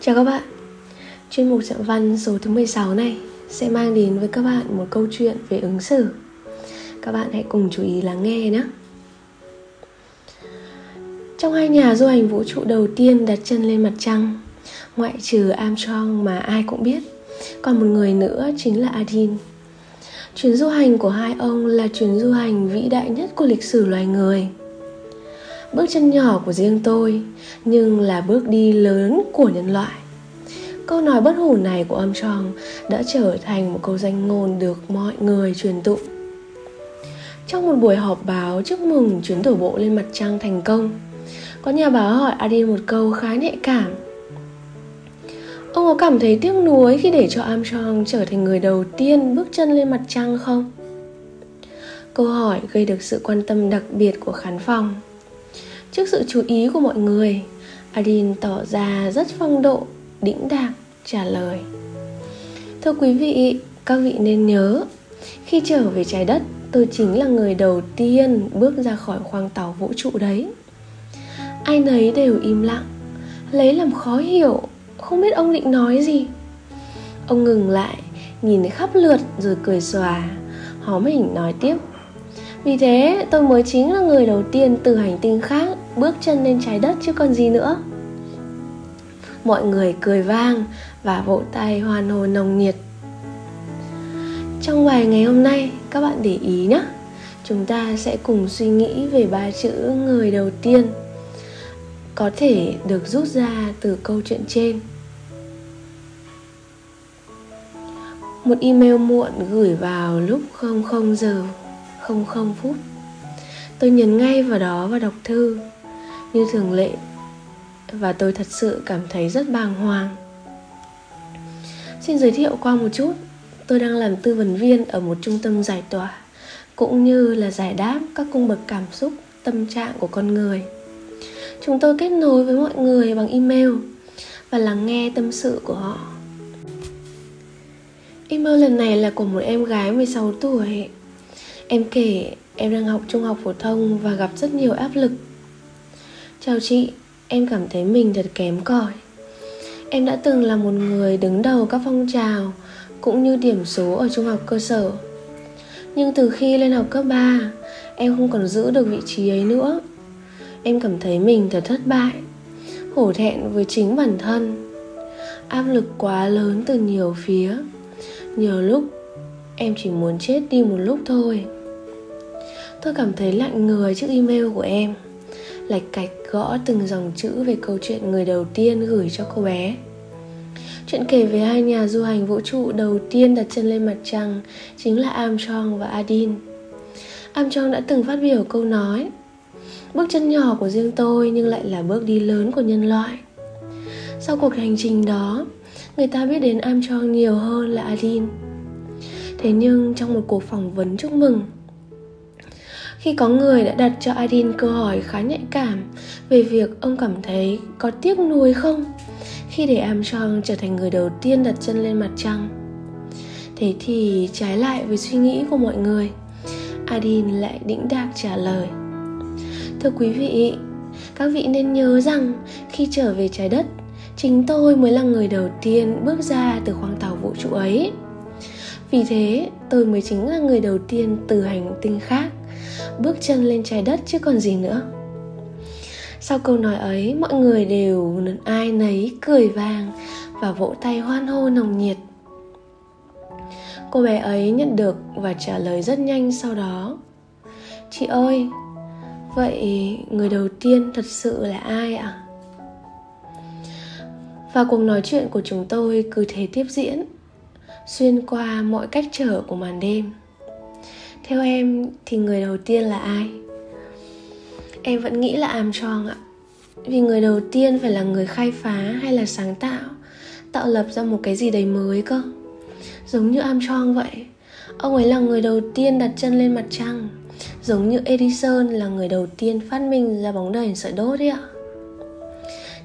Chào các bạn. Chuyên mục Trạng Văn số thứ 16 này sẽ mang đến với các bạn một câu chuyện về ứng xử. Các bạn hãy cùng chú ý lắng nghe nhé. Trong hai nhà du hành vũ trụ đầu tiên đặt chân lên mặt trăng, Ngoại trừ Armstrong mà ai cũng biết còn một người nữa chính là Adin Chuyến du hành của hai ông là chuyến du hành vĩ đại nhất của lịch sử loài người Bước chân nhỏ của riêng tôi Nhưng là bước đi lớn của nhân loại Câu nói bất hủ này của Armstrong đã trở thành một câu danh ngôn được mọi người truyền tụng. Trong một buổi họp báo chúc mừng chuyến đổ bộ lên mặt trăng thành công, có nhà báo hỏi Adin một câu khá nhạy cảm. Có cảm thấy tiếc nuối khi để cho Armstrong trở thành người đầu tiên bước chân lên mặt trăng không? Câu hỏi gây được sự quan tâm đặc biệt của khán phòng. Trước sự chú ý của mọi người, Adin tỏ ra rất phong độ đĩnh đạc trả lời thưa quý vị các vị nên nhớ khi trở về trái đất tôi chính là người đầu tiên bước ra khỏi khoang tàu vũ trụ đấy ai nấy đều im lặng lấy làm khó hiểu không biết ông định nói gì. Ông ngừng lại, nhìn khắp lượt rồi cười xòa. Hóm hình nói tiếp. Vì thế, tôi mới chính là người đầu tiên từ hành tinh khác bước chân lên trái đất chứ còn gì nữa. Mọi người cười vang và vỗ tay hoan hô nồng nhiệt. Trong bài ngày hôm nay, các bạn để ý nhé. Chúng ta sẽ cùng suy nghĩ về ba chữ người đầu tiên có thể được rút ra từ câu chuyện trên. Một email muộn gửi vào lúc 00 giờ 00 phút. Tôi nhấn ngay vào đó và đọc thư. Như thường lệ, và tôi thật sự cảm thấy rất bàng hoàng. Xin giới thiệu qua một chút, tôi đang làm tư vấn viên ở một trung tâm giải tỏa, cũng như là giải đáp các cung bậc cảm xúc, tâm trạng của con người. Chúng tôi kết nối với mọi người bằng email và lắng nghe tâm sự của họ email lần này là của một em gái 16 tuổi. Em kể, em đang học trung học phổ thông và gặp rất nhiều áp lực. Chào chị, em cảm thấy mình thật kém cỏi. Em đã từng là một người đứng đầu các phong trào, cũng như điểm số ở trung học cơ sở. Nhưng từ khi lên học cấp 3 em không còn giữ được vị trí ấy nữa. Em cảm thấy mình thật thất bại, hổ thẹn với chính bản thân. Áp lực quá lớn từ nhiều phía nhiều lúc em chỉ muốn chết đi một lúc thôi tôi cảm thấy lạnh người trước email của em lạch cạch gõ từng dòng chữ về câu chuyện người đầu tiên gửi cho cô bé Chuyện kể về hai nhà du hành vũ trụ đầu tiên đặt chân lên mặt trăng chính là Armstrong và Adin. Armstrong đã từng phát biểu câu nói Bước chân nhỏ của riêng tôi nhưng lại là bước đi lớn của nhân loại. Sau cuộc hành trình đó, người ta biết đến Armstrong nhiều hơn là Adin. Thế nhưng trong một cuộc phỏng vấn chúc mừng, khi có người đã đặt cho Adin câu hỏi khá nhạy cảm về việc ông cảm thấy có tiếc nuối không khi để Armstrong trở thành người đầu tiên đặt chân lên mặt trăng. Thế thì trái lại với suy nghĩ của mọi người, Adin lại đĩnh đạc trả lời. Thưa quý vị, các vị nên nhớ rằng khi trở về trái đất, chính tôi mới là người đầu tiên bước ra từ khoang tàu vũ trụ ấy. Vì thế, tôi mới chính là người đầu tiên từ hành tinh khác bước chân lên trái đất chứ còn gì nữa. Sau câu nói ấy mọi người đều ai nấy cười vàng và vỗ tay hoan hô nồng nhiệt. Cô bé ấy nhận được và trả lời rất nhanh sau đó. Chị ơi vậy người đầu tiên thật sự là ai ạ? Và cuộc nói chuyện của chúng tôi cứ thế tiếp diễn, xuyên qua mọi cách trở của màn đêm. Theo em thì người đầu tiên là ai? Em vẫn nghĩ là armstrong ạ. Vì người đầu tiên phải là người khai phá hay là sáng tạo tạo lập ra một cái gì đấy mới cơ? Giống như armstrong vậy, ông ấy là người đầu tiên đặt chân lên mặt trăng, giống như edison là người đầu tiên phát minh ra bóng đèn sợi đốt ấy ạ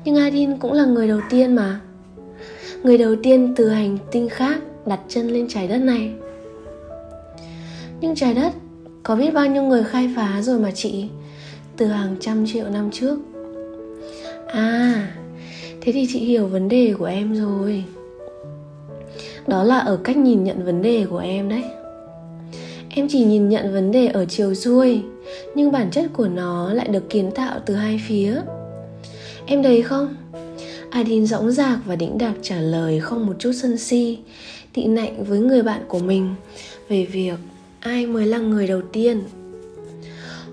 nhưng adin cũng là người đầu tiên mà. Người đầu tiên từ hành tinh khác đặt chân lên trái đất này. Nhưng trái đất có biết bao nhiêu người khai phá rồi mà chị? Từ hàng trăm triệu năm trước. À Thế thì chị hiểu vấn đề của em rồi. Đó là ở cách nhìn nhận vấn đề của em đấy. Em chỉ nhìn nhận vấn đề ở chiều xuôi, Nhưng bản chất của nó lại được kiến tạo từ hai phía. Em đầy không? Adin dõng dạc và đĩnh đạc trả lời không một chút sân si, Tị nạnh với người bạn của mình Về việc ai mới là người đầu tiên.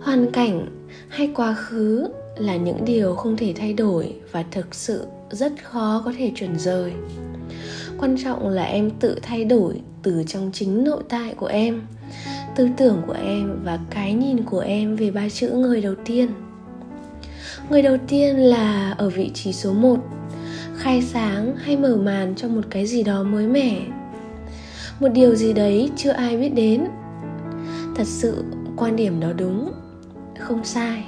Hoàn cảnh hay quá khứ là những điều không thể thay đổi và thực sự rất khó có thể chuyển rời. Quan trọng là em tự thay đổi từ trong chính nội tại của em, tư tưởng của em và cái nhìn của em về ba chữ người đầu tiên người đầu tiên là ở vị trí số 1 khai sáng hay mở màn cho một cái gì đó mới mẻ. Một điều gì đấy chưa ai biết đến. Thật sự quan điểm đó đúng không sai.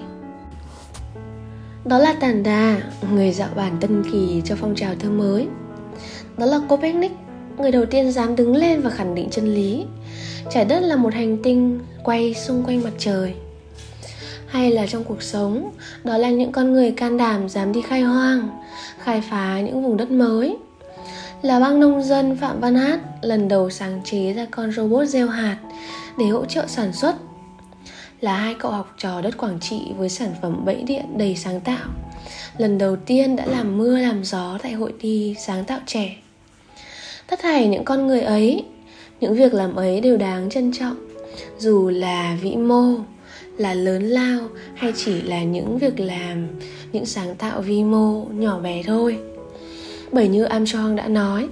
Đó là Tàn Đà, người dạo bản tân kỳ cho phong trào thơ mới. Đó là Copernic, người đầu tiên dám đứng lên và khẳng định chân lý. Trái đất là một hành tinh quay xung quanh mặt trời hay là trong cuộc sống đó là những con người can đảm dám đi khai hoang khai phá những vùng đất mới là bác nông dân phạm văn hát lần đầu sáng chế ra con robot gieo hạt để hỗ trợ sản xuất là hai cậu học trò đất Quảng Trị với sản phẩm bẫy điện đầy sáng tạo. Lần đầu tiên đã làm mưa làm gió tại hội thi sáng tạo trẻ. Tất thảy những con người ấy, những việc làm ấy đều đáng trân trọng, dù là vĩ mô, là lớn lao hay chỉ là những việc làm, những sáng tạo vi mô nhỏ bé thôi. Bởi như Armstrong đã nói,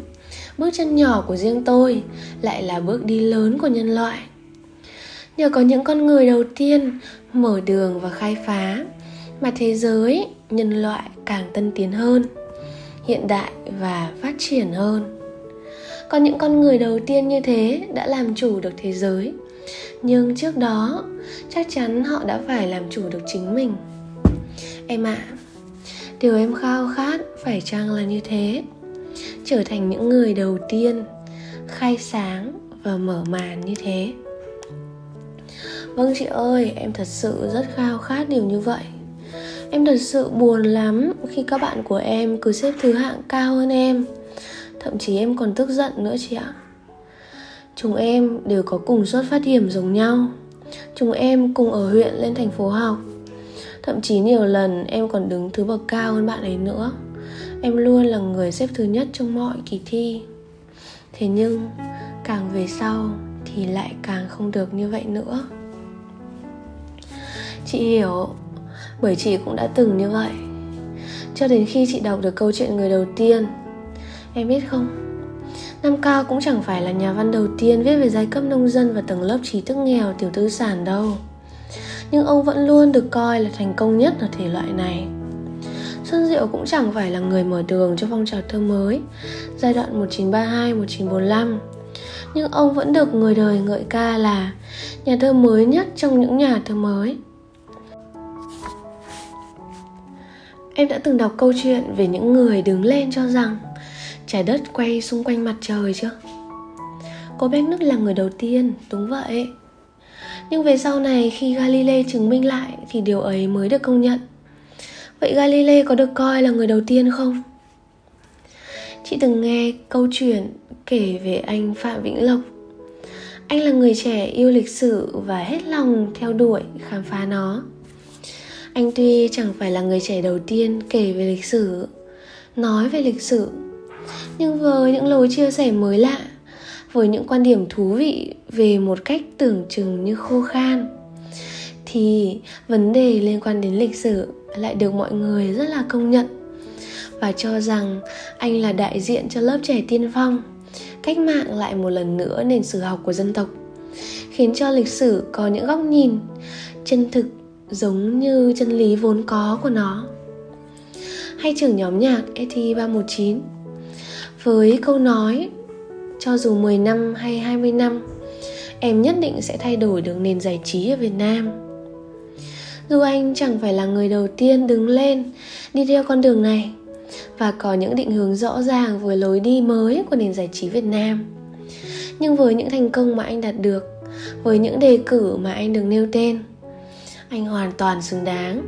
bước chân nhỏ của riêng tôi lại là bước đi lớn của nhân loại. Nhờ có những con người đầu tiên mở đường và khai phá mà thế giới nhân loại càng tân tiến hơn hiện đại và phát triển hơn. Còn những con người đầu tiên như thế đã làm chủ được thế giới nhưng trước đó chắc chắn họ đã phải làm chủ được chính mình. Em ạ à, điều em khao khát phải chăng là như thế? Trở thành những người đầu tiên khai sáng và mở màn như thế. Vâng chị ơi, em thật sự rất khao khát điều như vậy. Em thật sự buồn lắm khi các bạn của em cứ xếp thứ hạng cao hơn em. Thậm chí em còn tức giận nữa chị ạ. Chúng em đều có cùng xuất phát điểm giống nhau. Chúng em cùng ở huyện lên thành phố học. Thậm chí nhiều lần em còn đứng thứ bậc cao hơn bạn ấy nữa. Em luôn là người xếp thứ nhất trong mọi kỳ thi. Thế nhưng, càng về sau thì lại càng không được như vậy nữa. Chị hiểu, bởi chị cũng đã từng như vậy. Cho đến khi chị đọc được câu chuyện người đầu tiên, em biết không? Nam Cao cũng chẳng phải là nhà văn đầu tiên viết về giai cấp nông dân và tầng lớp trí thức nghèo, tiểu tư sản đâu. Nhưng ông vẫn luôn được coi là thành công nhất ở thể loại này. Xuân Diệu cũng chẳng phải là người mở đường cho phong trào thơ mới, Giai đoạn 1932-1945 Nhưng ông vẫn được người đời ngợi ca là nhà thơ mới nhất trong những nhà thơ mới. Em đã từng đọc câu chuyện về những người đứng lên cho rằng trái đất quay xung quanh mặt trời chưa? Copernicus là người đầu tiên, đúng vậy. Nhưng về sau này khi Galilei chứng minh lại thì điều ấy mới được công nhận. Vậy Galilei có được coi là người đầu tiên không? Chị từng nghe câu chuyện kể về anh Phạm Vĩnh Lộc. Anh là người trẻ yêu lịch sử và hết lòng theo đuổi khám phá nó anh tuy chẳng phải là người trẻ đầu tiên kể về lịch sử nói về lịch sử nhưng với những lối chia sẻ mới lạ, với những quan điểm thú vị về một cách tưởng chừng như khô khan, thì vấn đề liên quan đến lịch sử lại được mọi người rất là công nhận và cho rằng anh là đại diện cho lớp trẻ tiên phong, cách mạng lại một lần nữa nền sử học của dân tộc, khiến cho lịch sử có những góc nhìn chân thực giống như chân lý vốn có của nó. Hay trưởng nhóm nhạc ET319 với câu nói, cho dù 10 năm hay 20 năm, em nhất định sẽ thay đổi được nền giải trí ở Việt Nam. Dù anh chẳng phải là người đầu tiên đứng lên đi theo con đường này và có những định hướng rõ ràng với lối đi mới của nền giải trí Việt Nam, nhưng với những thành công mà anh đạt được, với những đề cử mà anh được nêu tên, anh hoàn toàn xứng đáng.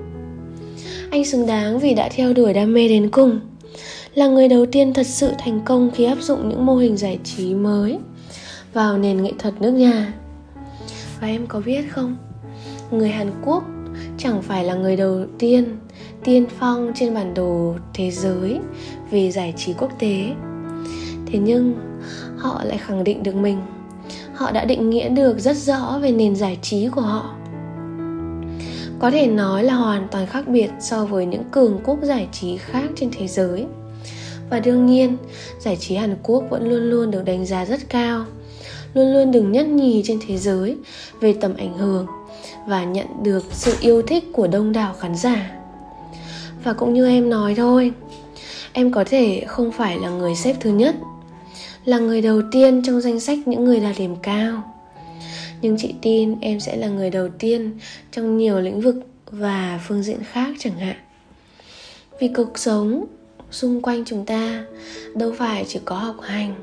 Anh xứng đáng vì đã theo đuổi đam mê đến cùng là người đầu tiên thật sự thành công khi áp dụng những mô hình giải trí mới vào nền nghệ thuật nước nhà. Và em có biết không? Người hàn quốc chẳng phải là người đầu tiên tiên phong trên bản đồ thế giới về giải trí quốc tế. Thế nhưng, họ lại khẳng định được mình. Họ đã định nghĩa được rất rõ về nền giải trí của họ có thể nói là hoàn toàn khác biệt so với những cường quốc giải trí khác trên thế giới. Và đương nhiên, giải trí hàn quốc vẫn luôn luôn được đánh giá rất cao, luôn luôn đứng nhất nhì trên thế giới về tầm ảnh hưởng và nhận được sự yêu thích của đông đảo khán giả. Và cũng như em nói thôi, em có thể không phải là người xếp thứ nhất, là người đầu tiên trong danh sách những người đạt điểm cao nhưng chị tin em sẽ là người đầu tiên trong nhiều lĩnh vực và phương diện khác chẳng hạn. Vì cuộc sống xung quanh chúng ta đâu phải chỉ có học hành,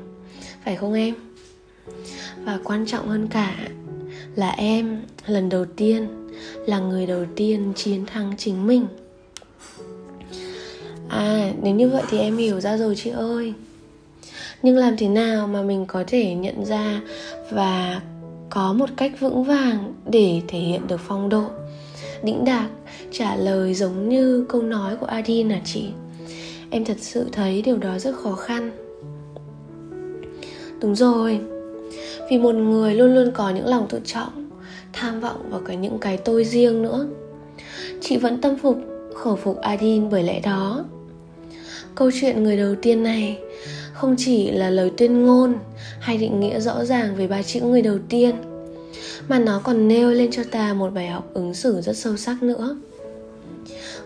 phải không em? Và quan trọng hơn cả là em lần đầu tiên là người đầu tiên chiến thắng chính mình. À nếu như vậy thì em hiểu ra rồi chị ơi. Nhưng làm thế nào mà mình có thể nhận ra và có một cách vững vàng để thể hiện được phong độ. Đĩnh đạc trả lời giống như câu nói của adin à chị, em thật sự thấy điều đó rất khó khăn. Đúng rồi, vì một người luôn luôn có những lòng tự trọng, tham vọng và cả những cái tôi riêng nữa. Chị vẫn tâm phục, khẩu phục adin bởi lẽ đó. Câu chuyện người đầu tiên này không chỉ là lời tuyên ngôn hay định nghĩa rõ ràng về ba chữ người đầu tiên. Mà nó còn nêu lên cho ta một bài học ứng xử rất sâu sắc nữa.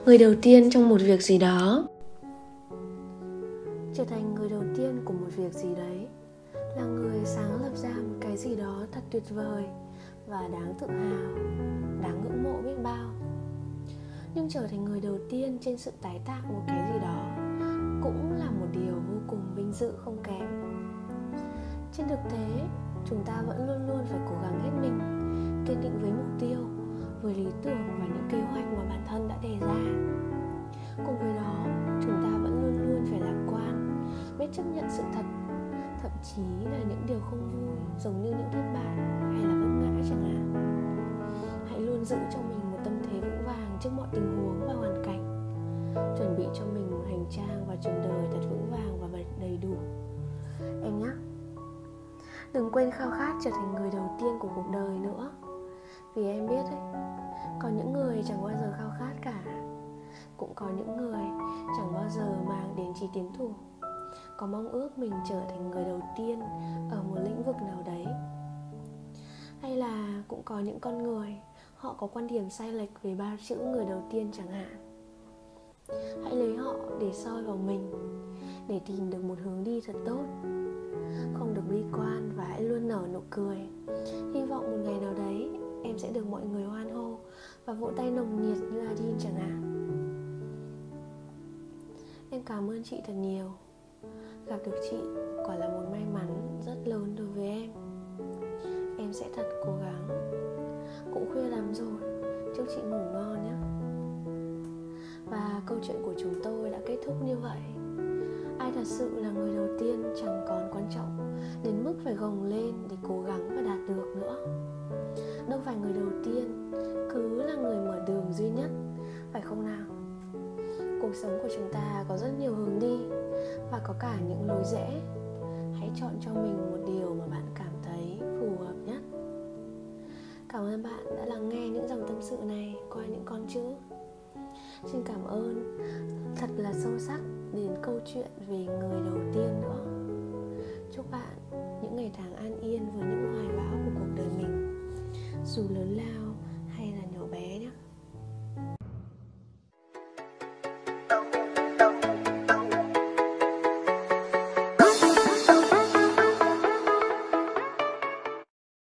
Người đầu tiên trong một việc gì đó. Trở thành người đầu tiên của một việc gì đấy là người sáng lập ra một cái gì đó thật tuyệt vời và đáng tự hào, đáng ngưỡng mộ biết bao. Nhưng trở thành người đầu tiên trên sự tái tạo một cái gì đó cũng là một điều vô cùng vinh dự không kém trên thực tế, chúng ta vẫn luôn luôn phải cố gắng hết mình, kiên định với mục tiêu, với lý tưởng và những kế hoạch mà bản thân đã đề ra. Cùng với đó, chúng ta vẫn luôn luôn phải lạc quan, biết chấp nhận sự thật, thậm chí là những điều không vui, giống như những thất bại hay là vấp ngã chẳng hạn. Hãy luôn giữ cho mình một tâm thế vững vàng trước mọi tình huống và hoàn cảnh. Chuẩn bị cho mình một hành trang và trường đời thật vững vàng và đừng quên khao khát trở thành người đầu tiên của cuộc đời nữa. Vì em biết đấy có những người chẳng bao giờ khao khát cả. Cũng có những người chẳng bao giờ mang đến chỉ tiến thủ. Có mong ước mình trở thành người đầu tiên ở một lĩnh vực nào đấy. Hay là cũng có những con người, họ có quan điểm sai lệch về ba chữ người đầu tiên chẳng hạn. Hãy lấy họ để soi vào mình, để tìm được một hướng đi thật tốt không được bi quan và hãy luôn nở nụ cười. Hy vọng một ngày nào đấy, em sẽ được mọi người hoan hô và vỗ tay nồng nhiệt như Adin chẳng hạn. Em cảm ơn chị thật nhiều. Gặp được chị quả là một may mắn rất lớn đối với em. Em sẽ thật cố gắng. Cũng khuya lắm rồi, chúc chị ngủ ngon nhé. Và câu chuyện của chúng tôi đã kết thúc như vậy ai thật sự là người đầu tiên chẳng còn quan trọng, đến mức phải gồng lên để cố gắng và đạt được nữa. Đâu phải người đầu tiên, cứ là người mở đường duy nhất, phải không nào? Cuộc sống của chúng ta có rất nhiều hướng đi và có cả những lối rẽ. Hãy chọn cho mình một điều mà bạn cảm thấy phù hợp nhất. Cảm ơn bạn đã lắng nghe những dòng tâm sự này qua những con chữ. Xin cảm ơn. Thật là sâu sắc đến câu chuyện về người đầu tiên nữa. Chúc bạn những ngày tháng an yên với những hoài bão của cuộc đời mình. Dù lớn lao